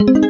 you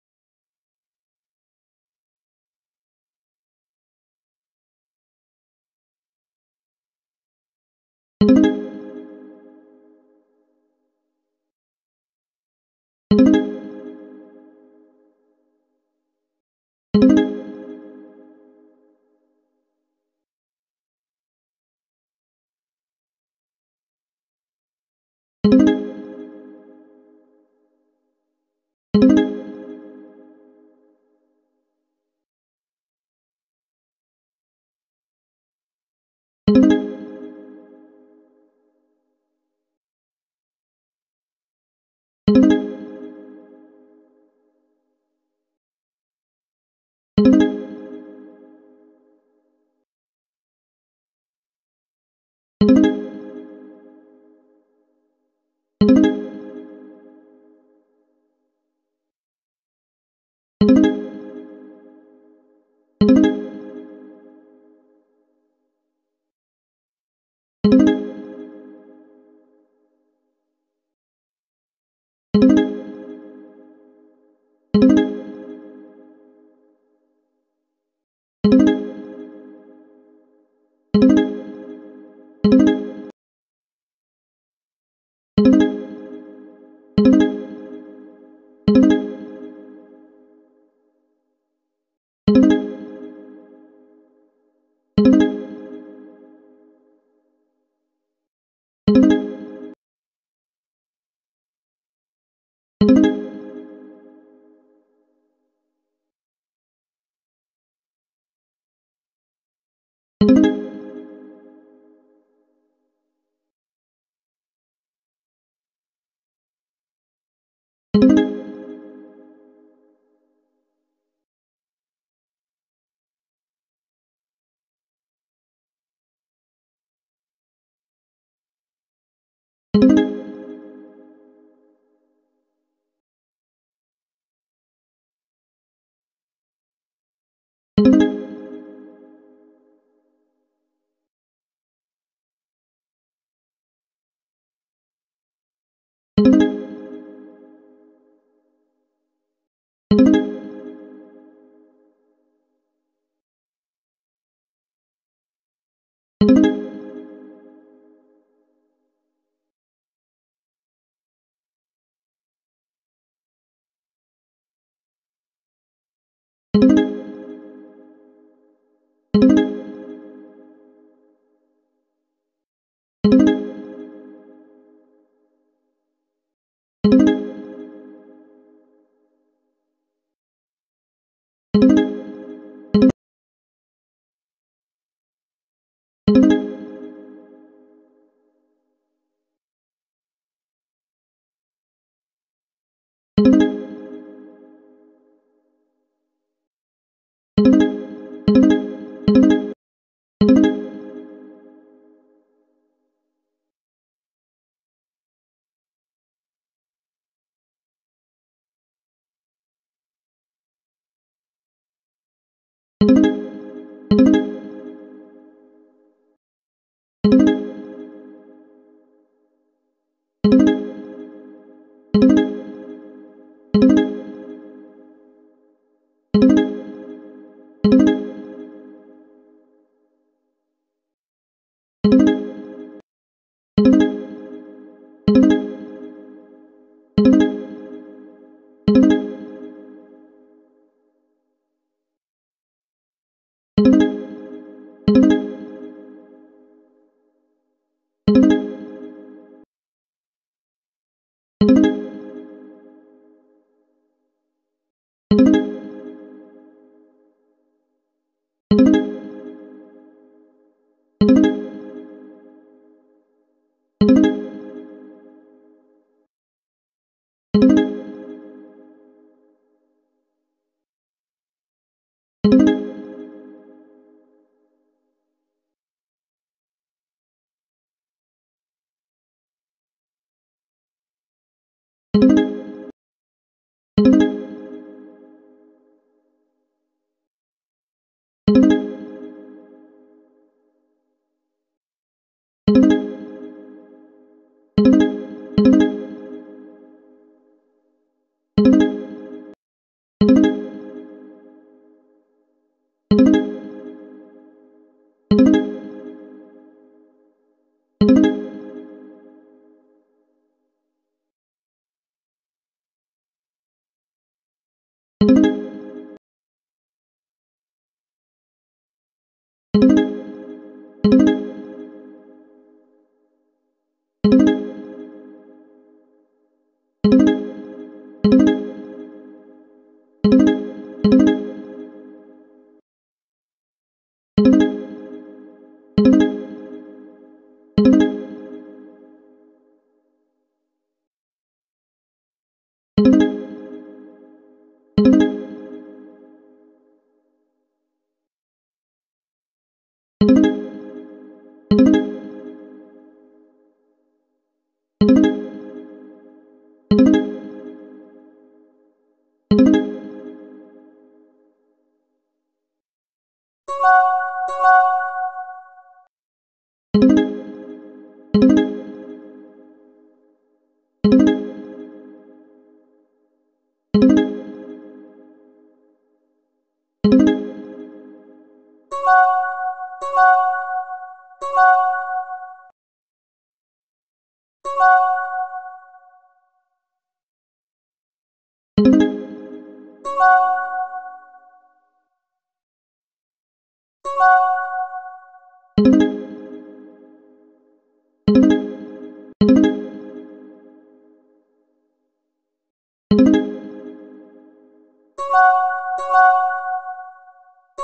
you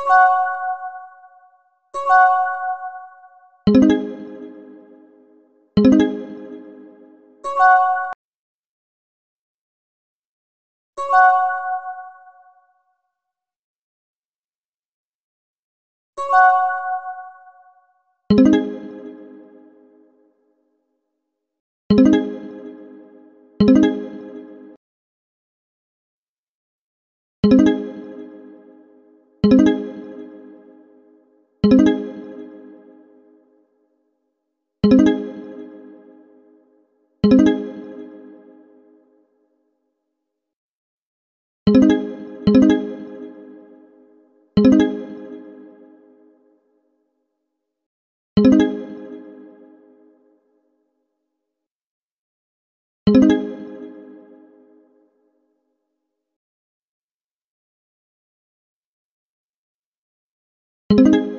you. You